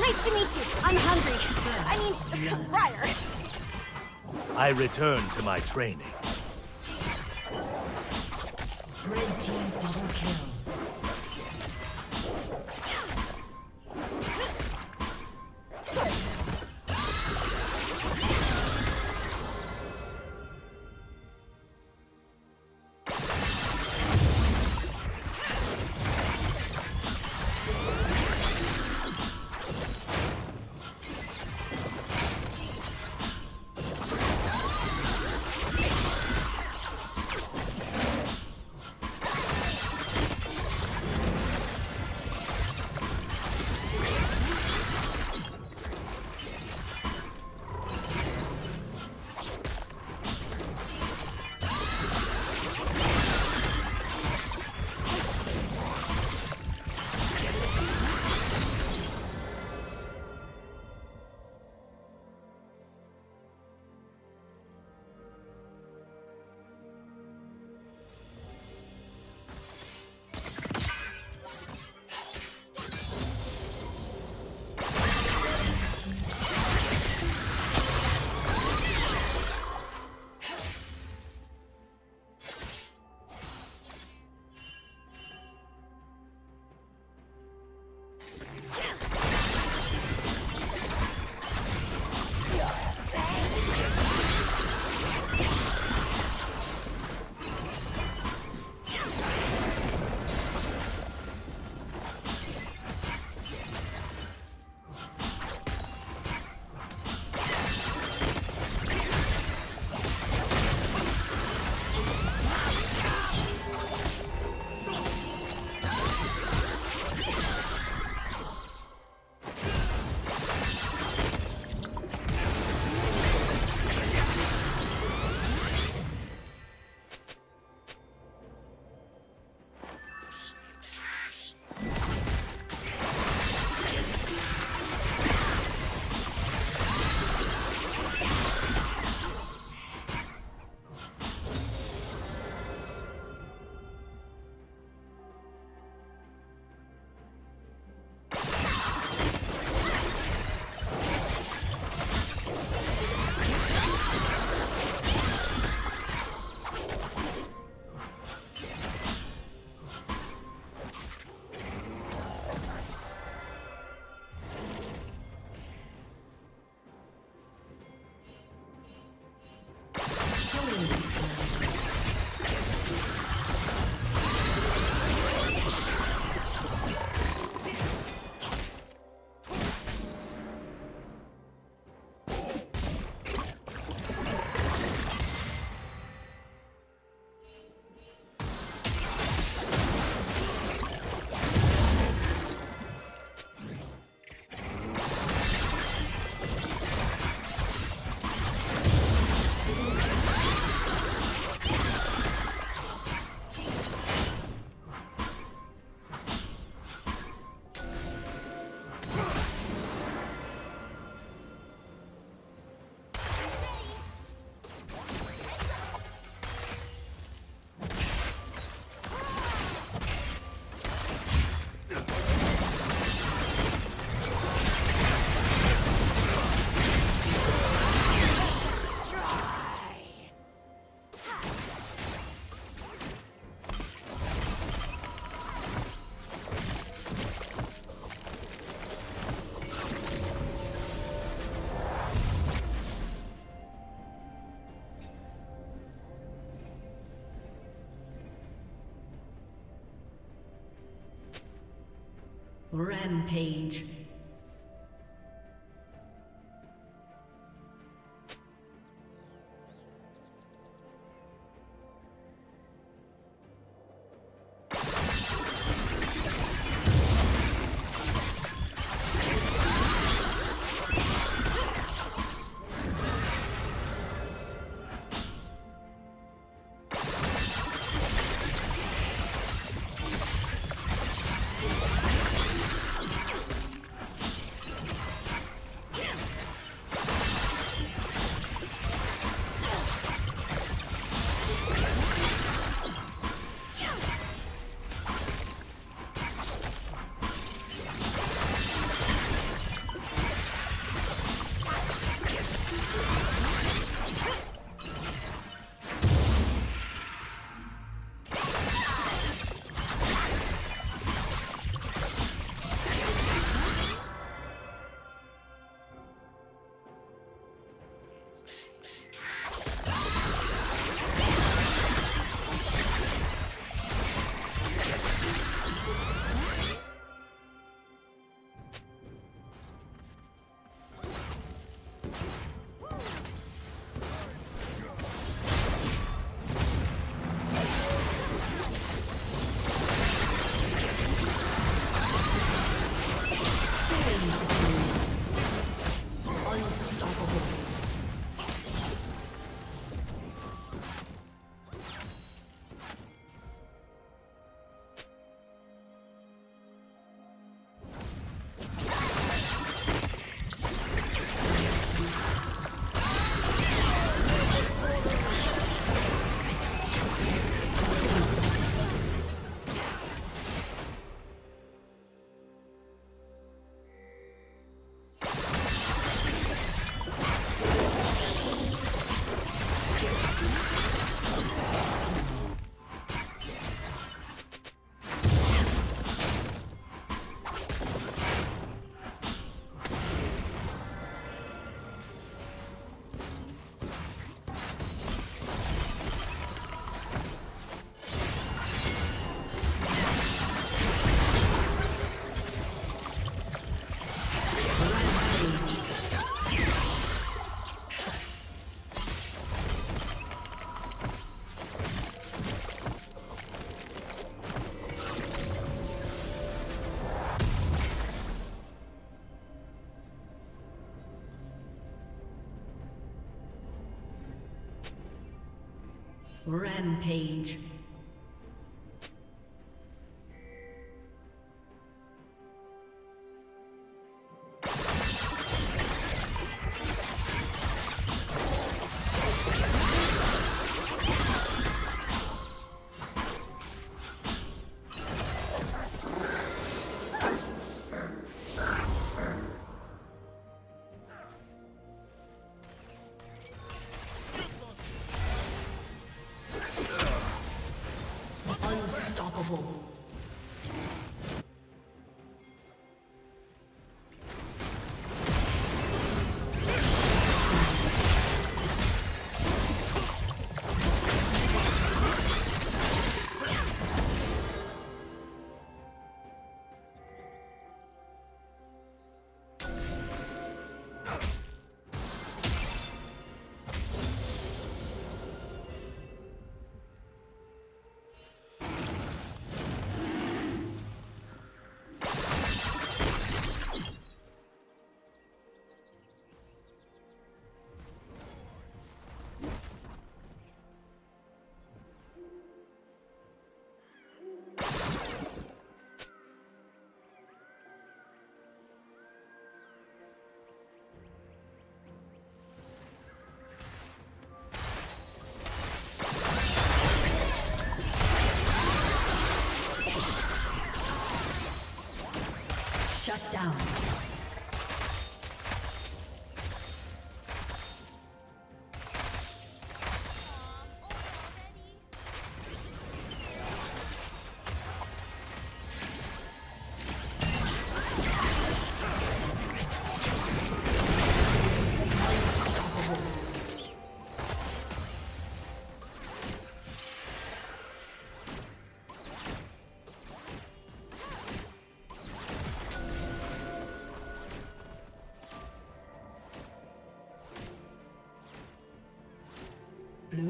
Nice to meet you. I'm hungry. I mean, Briar. I return to my training. Red team double kill. Rampage. Rampage. Unstoppable. Shut down.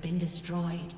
Been destroyed.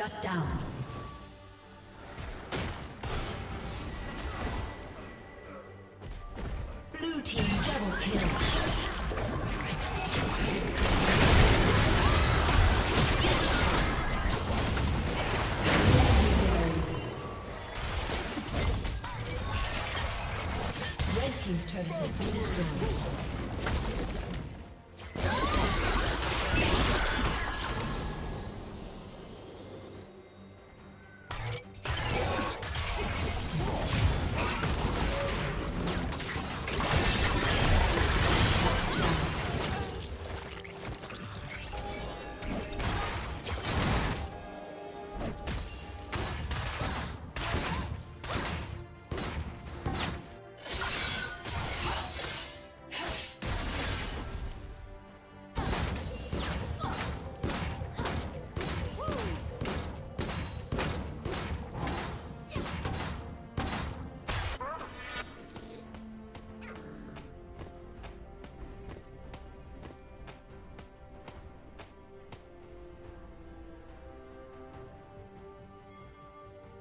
Shut down.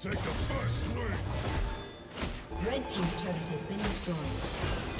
Take the first swing! Red Team's turret has been destroyed.